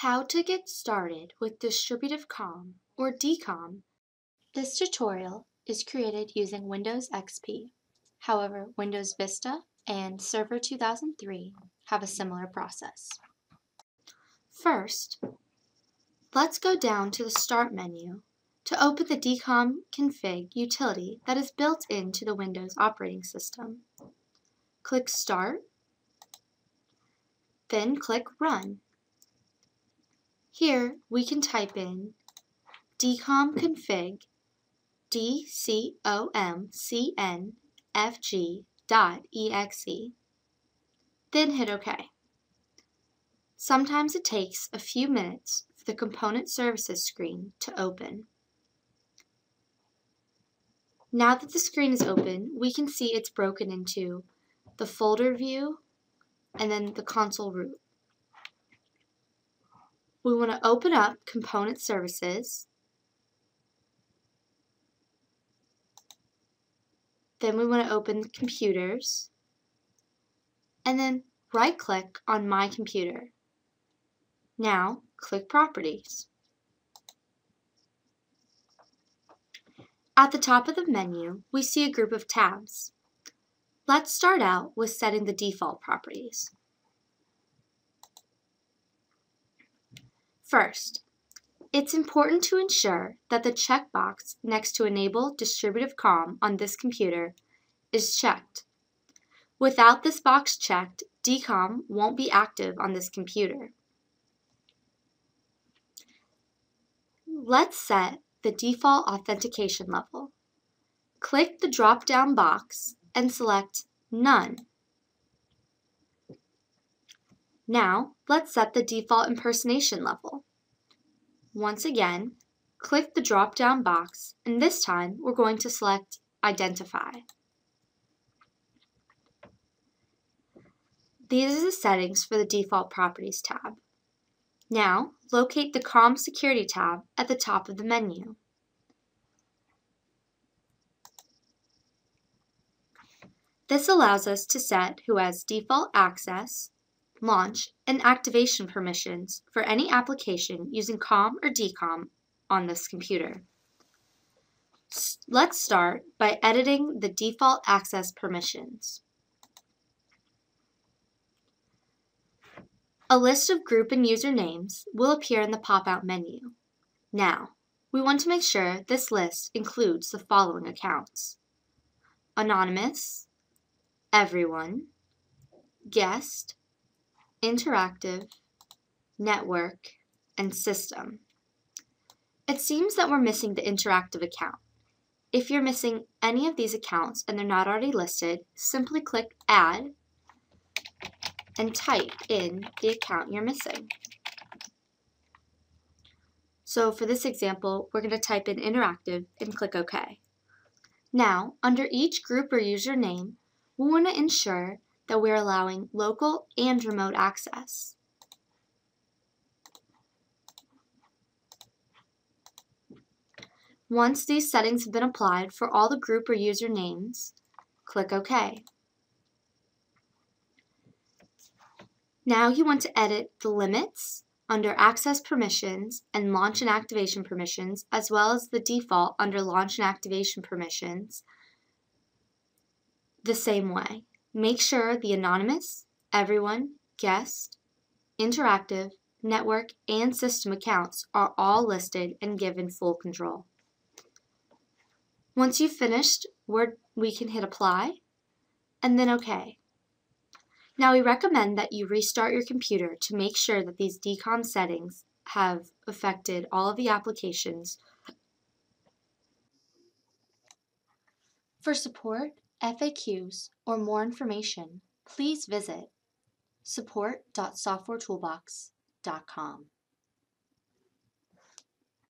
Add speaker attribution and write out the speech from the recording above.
Speaker 1: How to get started with Distributive COM or DCOM. This tutorial is created using Windows XP. However, Windows Vista and Server 2003 have a similar process. First, let's go down to the Start menu to open the DCOM config utility that is built into the Windows operating system. Click Start, then click Run. Here we can type in dcom config dcomcnfg.exe, then hit OK. Sometimes it takes a few minutes for the Component Services screen to open. Now that the screen is open, we can see it's broken into the folder view and then the console root. We want to open up Component Services. Then we want to open Computers. And then right-click on My Computer. Now, click Properties. At the top of the menu, we see a group of tabs. Let's start out with setting the default properties. First, it's important to ensure that the checkbox next to Enable Distributive COM on this computer is checked. Without this box checked, DCOM won't be active on this computer. Let's set the default authentication level. Click the drop-down box and select None. Now, let's set the default impersonation level. Once again, click the drop-down box, and this time we're going to select Identify. These are the settings for the Default Properties tab. Now, locate the COM Security tab at the top of the menu. This allows us to set who has default access, launch, and activation permissions for any application using COM or DCOM on this computer. Let's start by editing the default access permissions. A list of group and user names will appear in the pop-out menu. Now, we want to make sure this list includes the following accounts. Anonymous, everyone, guest, interactive, network, and system. It seems that we're missing the interactive account. If you're missing any of these accounts and they're not already listed, simply click Add and type in the account you're missing. So for this example, we're going to type in interactive and click OK. Now, under each group or username, we want to ensure that we're allowing local and remote access. Once these settings have been applied for all the group or user names, click OK. Now you want to edit the limits under Access Permissions and Launch and Activation Permissions, as well as the default under Launch and Activation Permissions the same way. Make sure the anonymous, everyone, guest, interactive, network, and system accounts are all listed and given full control. Once you've finished, we can hit apply and then OK. Now we recommend that you restart your computer to make sure that these DCOM settings have affected all of the applications. For support, FAQs, or more information, please visit support.softwaretoolbox.com.